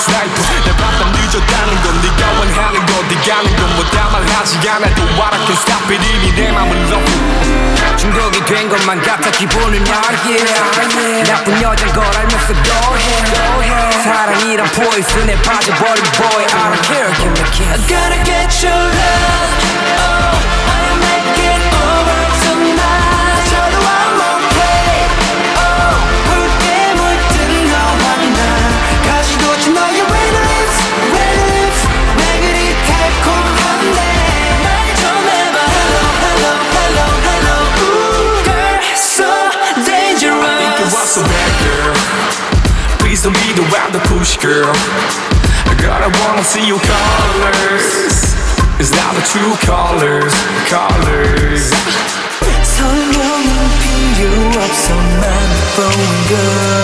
sniper 내 밤밤 늦었다는 건 네가 원하는 거 네가 하는 건뭐 다 말하지 않아도 I can stop it 이미 내 맘은 love 중독이 된 것만 같아 기분은 야해. 나쁜 여잔 걸 알면서 더해 사랑이란 poison에 빠져버린 boy I don't care give me kiss. Gotta get your love Please don't be the wild the push girl I gotta wanna see your colors It's not the true colors Colors 설명은 필요 없어 난 예쁜 걸